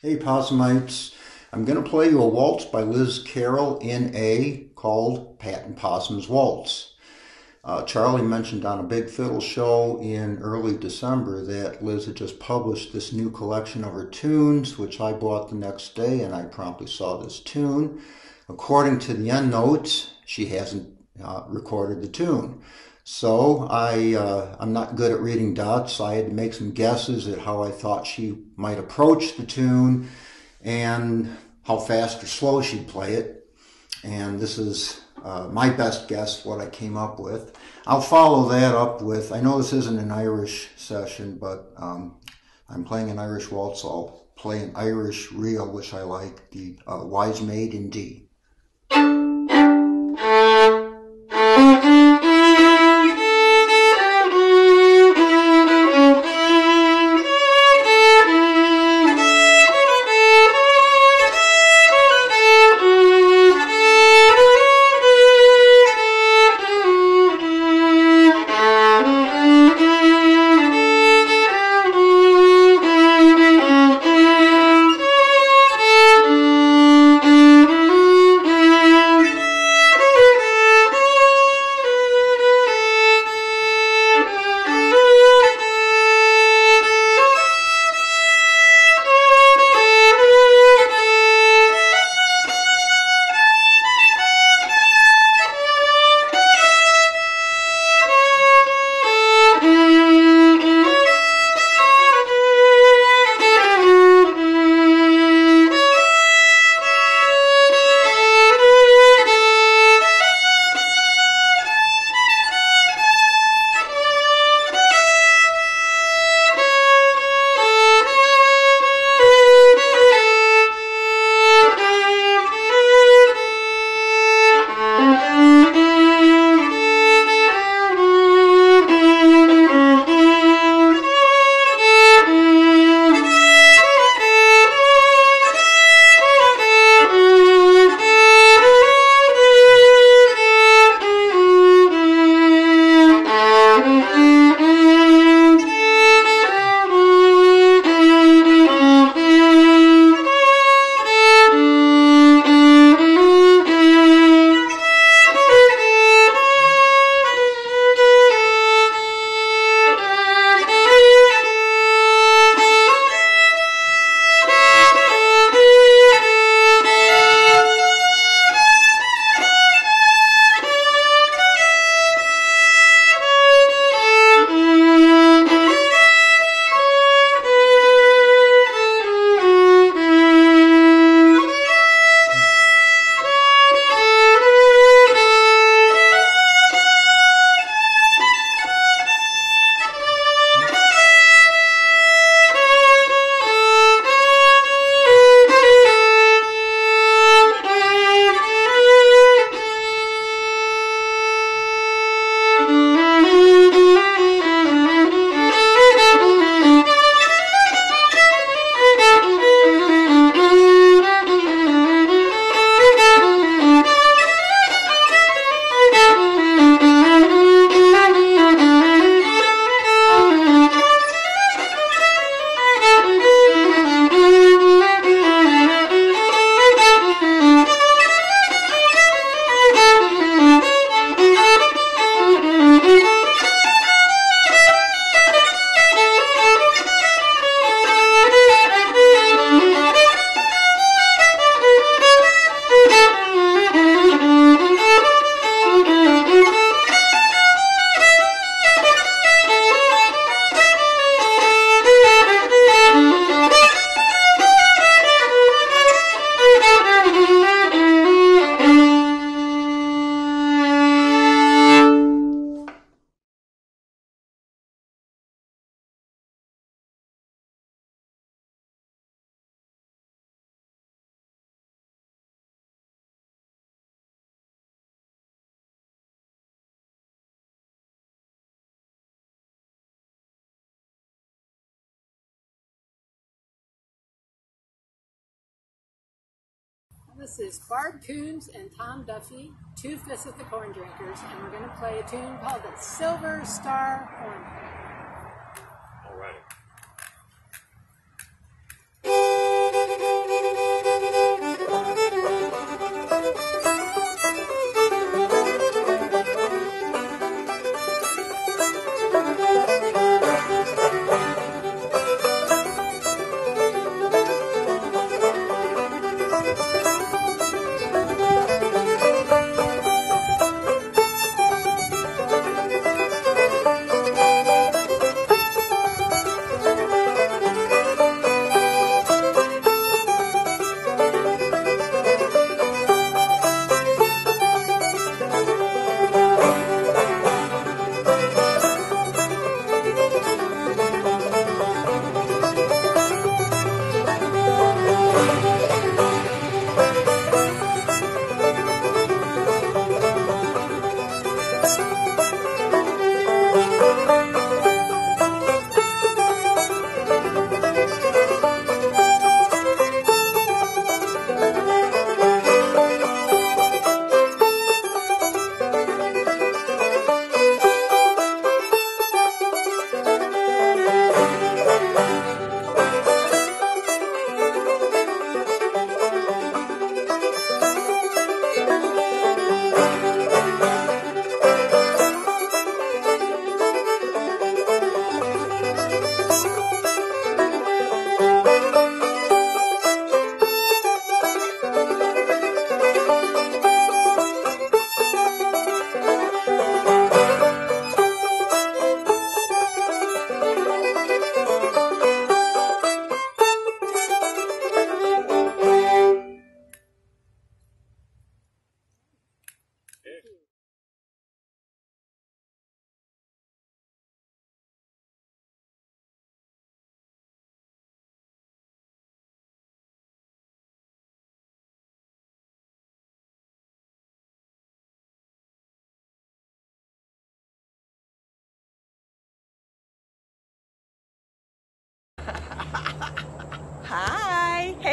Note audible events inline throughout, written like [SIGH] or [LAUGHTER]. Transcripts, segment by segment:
Hey, Possumites. I'm going to play you a waltz by Liz Carroll in A called Pat and Possum's Waltz. Uh, Charlie mentioned on a Big Fiddle show in early December that Liz had just published this new collection of her tunes, which I bought the next day and I promptly saw this tune. According to the end notes, she hasn't uh, recorded the tune. So I, uh, I'm not good at reading dots. I had to make some guesses at how I thought she might approach the tune and how fast or slow she'd play it. And this is uh, my best guess, what I came up with. I'll follow that up with, I know this isn't an Irish session, but um, I'm playing an Irish waltz. I'll play an Irish reel, which I like, the uh, Wise Maid in D. This is Barb Kuhns and Tom Duffee, Two Fists at the Corn Drinkers, and we're going to play a tune called the Silver Star Horn.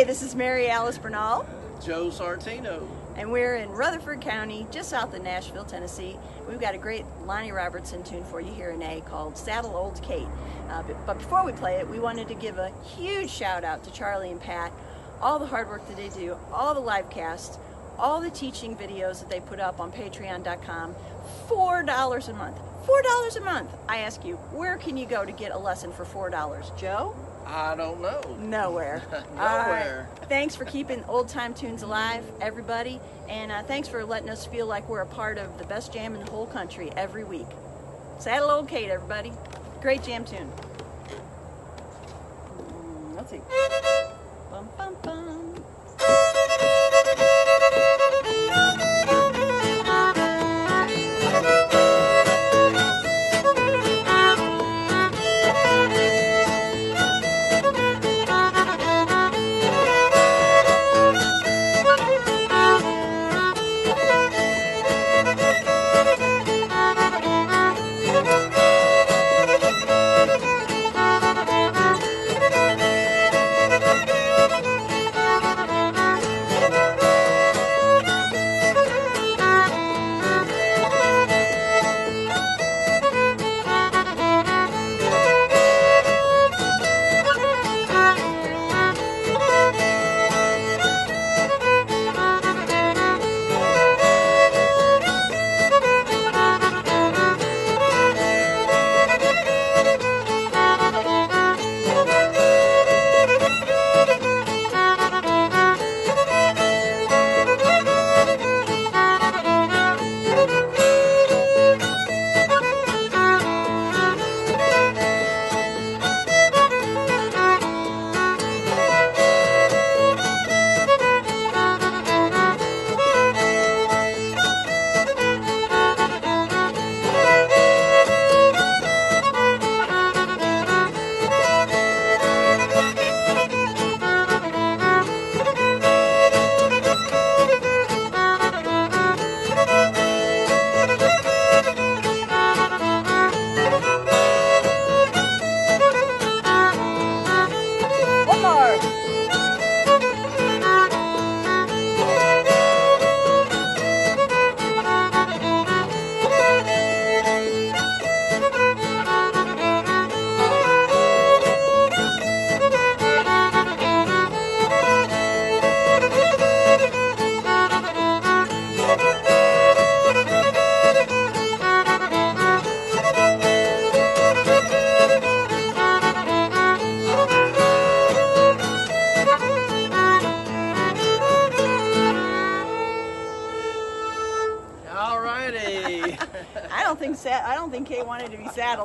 Hey, this is Mary Alice Bernal. Joe Sartino. And we're in Rutherford County, just south of Nashville, Tennessee. We've got a great Lonnie Robertson tune for you here in A called Saddle Old Kate. Uh, but, but before we play it, we wanted to give a huge shout out to Charlie and Pat, all the hard work that they do, all the live casts, all the teaching videos that they put up on patreon.com. $4 a month. $4 a month. I ask you, where can you go to get a lesson for $4? Joe? I don't know. Nowhere. [LAUGHS] Nowhere. All right. Thanks for keeping old time tunes alive, everybody. And uh, thanks for letting us feel like we're a part of the best jam in the whole country every week. Saddle Old Kate, everybody. Great jam tune. Mm, let's see. Bum, bum, bum.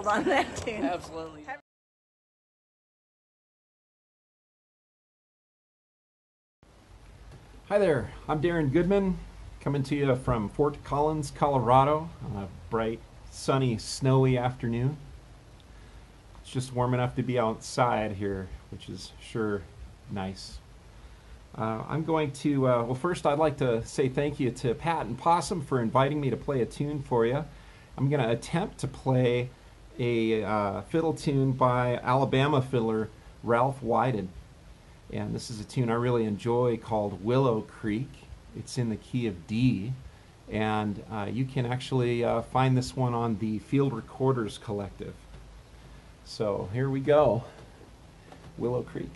Be on that tune. Absolutely. Hi there, I'm Darrin Goodman, coming to you from Fort Collins, Colorado, on a bright, sunny, snowy afternoon. It's just warm enough to be outside here, which is sure nice. Uh, I'm going to, uh, well, first I'd like to say thank you to Pat and Possum for inviting me to play a tune for you. I'm going to attempt to play a uh, fiddle tune by Alabama fiddler Ralph Wyden. And this is a tune I really enjoy called Willow Creek. It's in the key of D. And uh, you can actually uh, find this one on the Field Recorders Collective. So here we go Willow Creek.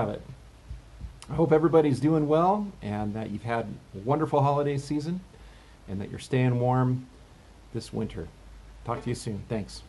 Have it. I hope everybody's doing well and that you've had a wonderful holiday season and that you're staying warm this winter. Talk to you soon. Thanks.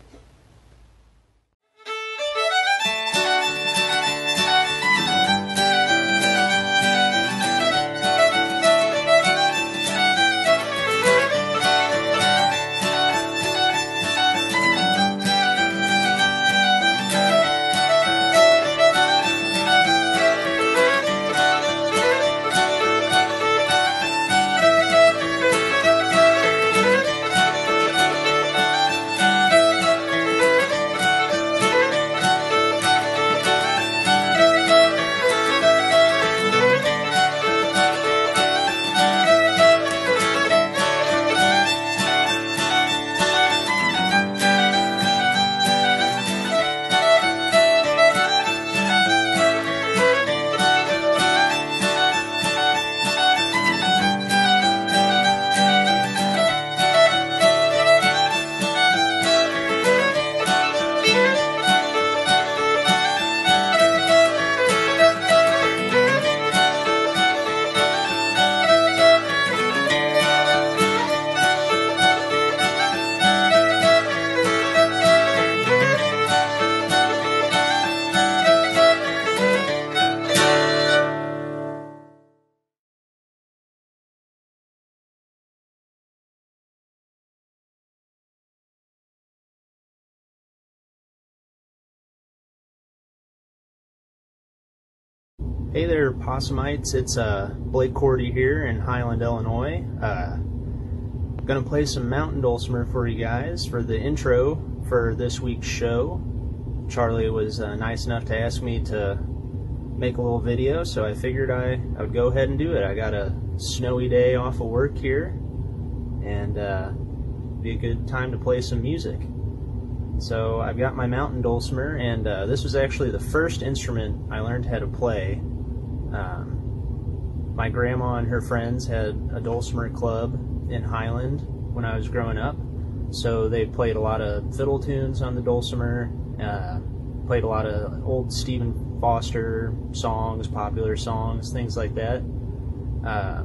Hey there, Possumites. It's uh, Blake Korte here in Highland, Illinois. Uh, gonna play some mountain dulcimer for you guys for the intro for this week's show. Charlie was uh, nice enough to ask me to make a little video, so I figured I, I would go ahead and do it. I got a snowy day off of work here, and uh, be a good time to play some music. So I've got my mountain dulcimer, and uh, this was actually the first instrument I learned how to play. Um, my grandma and her friends had a dulcimer club in Highland when I was growing up, so they played a lot of fiddle tunes on the dulcimer, uh, played a lot of old Stephen Foster songs, popular songs, things like that. Uh,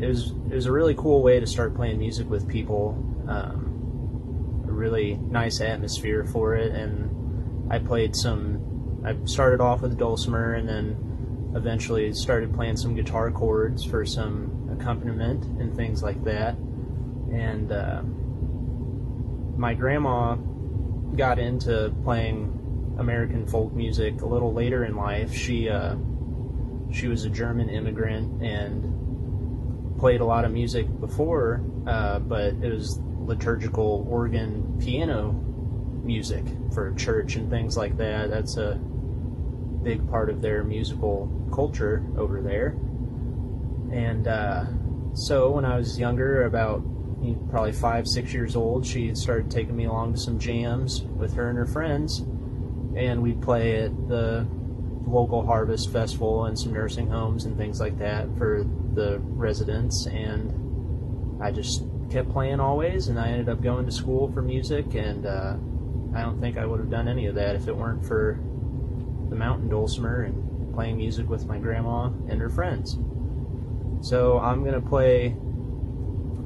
it was it was a really cool way to start playing music with people. Um, a really nice atmosphere for it, and I played some. I started off with dulcimer, and then eventually started playing some guitar chords for some accompaniment and things like that. And uh, my grandma got into playing American folk music a little later in life. She uh, she was a German immigrant and played a lot of music before, uh, but it was liturgical organ piano music for church and things like that. That's a big part of their musical culture over there. And uh, so when I was younger, about you know, probably five, six years old, she started taking me along to some jams with her and her friends. And we'd play at the local harvest festival and some nursing homes and things like that for the residents. And I just kept playing always, and I ended up going to school for music. And uh, I don't think I would have done any of that if it weren't for the mountain dulcimer and playing music with my grandma and her friends. So I'm going to play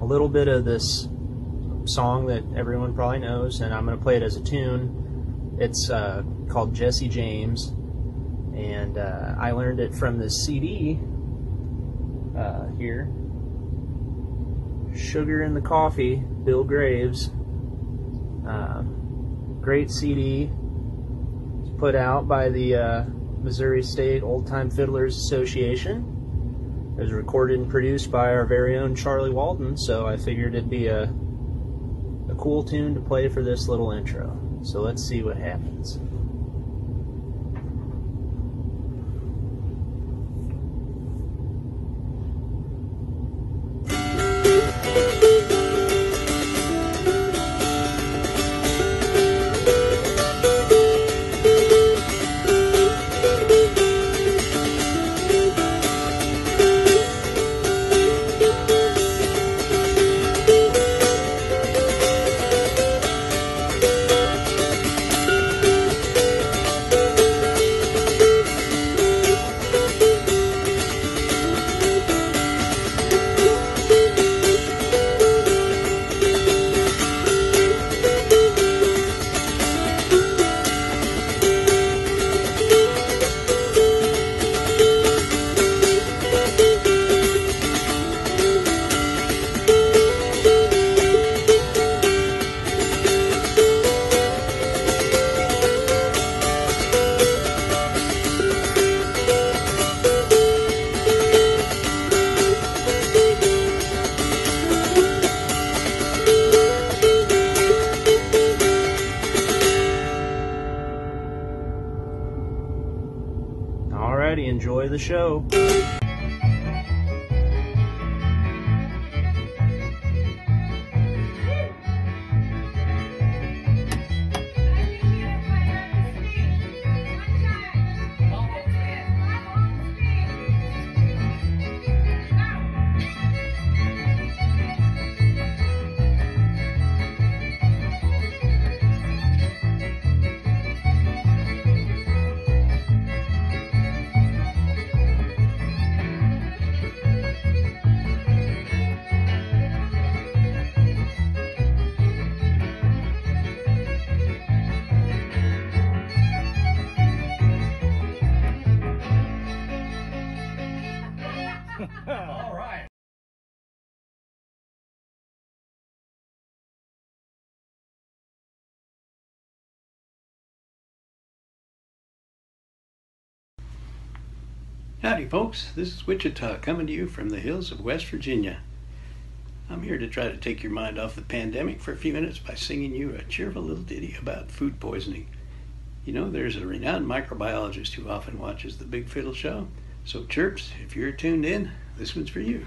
a little bit of this song that everyone probably knows, and I'm going to play it as a tune. It's uh, called Jesse James, and uh, I learned it from this CD uh, here Sugar in the Coffee, Bill Graves. Uh, great CD put out by the uh, Missouri State Old Time Fiddlers Association. It was recorded and produced by our very own Charlie Walden, so I figured it'd be a, a cool tune to play for this little intro. So let's see what happens. The show. Howdy, folks. This is Wichita coming to you from the hills of West Virginia. I'm here to try to take your mind off the pandemic for a few minutes by singing you a cheerful little ditty about food poisoning. You know, there's a renowned microbiologist who often watches the Big Fiddle Show, so chirps, if you're tuned in, this one's for you.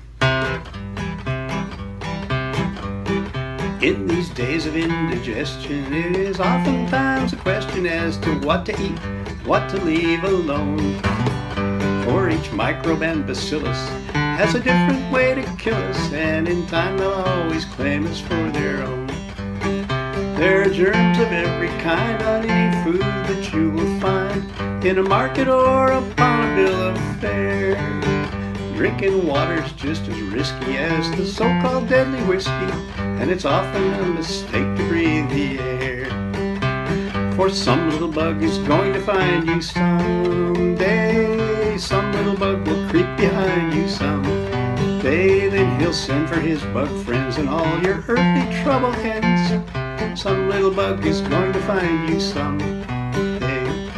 In these days of indigestion, it is oftentimes a question as to what to eat, what to leave alone. Each microbe and bacillus has a different way to kill us, and in time they'll always claim us for their own. There are germs of every kind on any food that you will find in a market or upon a bill of fare. Drinking water's just as risky as the so-called deadly whiskey, and it's often a mistake to breathe the air. For some little bug is going to find you someday. Little bug will creep behind you some day. Then he'll send for his bug friends and all your earthly trouble ends. Some little bug is going to find you some day.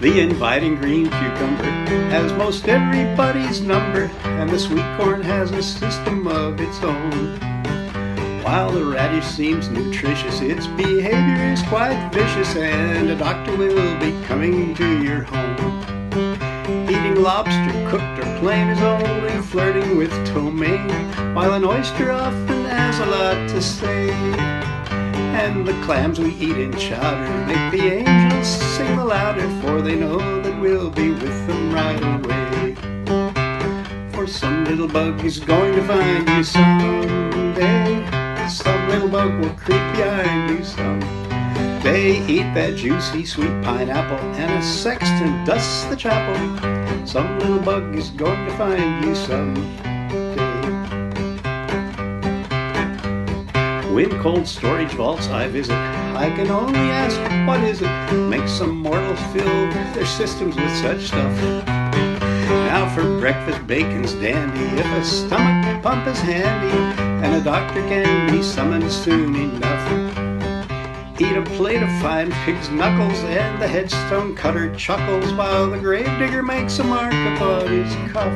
The inviting green cucumber has most everybody's number, and the sweet corn has a system of its own. While the radish seems nutritious, its behavior is quite vicious, and a doctor will be coming to your home. Eating lobster cooked or plain is only flirting with ptomaine, while an oyster often has a lot to say. And the clams we eat in chowder make the angels sing the louder, for they know that we'll be with them right away. For some little bug is going to find you someday. Some little bug will creep behind you someday. They eat that juicy sweet pineapple, and a sexton dusts the chapel. Some little bug is going to find you someday. When cold storage vaults I visit, I can only ask, what is it? Makes some mortals fill their systems with such stuff. Now for breakfast, bacon's dandy, if a stomach pump is handy, and a doctor can be summoned soon enough. Eat a plate of fine pig's knuckles, and the headstone cutter chuckles, while the gravedigger makes a mark upon his cuff.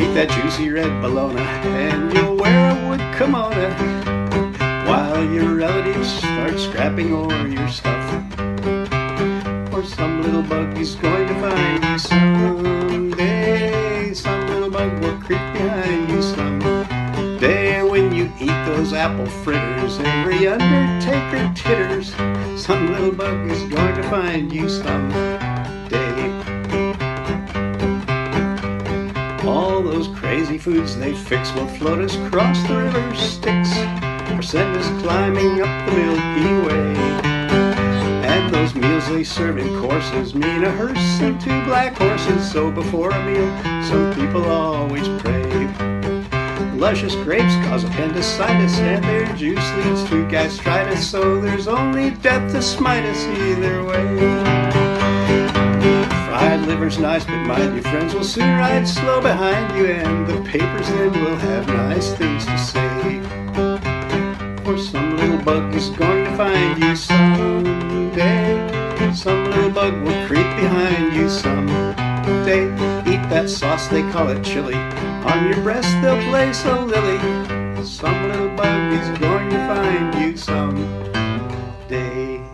Eat that juicy red bologna, and you'll wear a wood kimono while your relatives start scrapping over your stuff. Or some little bug is going to find you someday. Those apple fritters, every undertaker titters. Some little bug is going to find you someday. All those crazy foods they fix will float us across the river Styx or send us climbing up the Milky Way. And those meals they serve in courses mean a hearse and two black horses. So before a meal, some people always pray. Luscious grapes cause appendicitis, and their juice leads to gastritis. So there's only death to smite us either way. Fried liver's nice, but mind your friends will soon ride slow behind you, and the papers then will have nice things to say. For some little bug is going to find you someday. Some little bug will creep behind you someday. Eat that sauce, they call it chili. On your breast they'll place a lily. Some little bug is going to find you someday.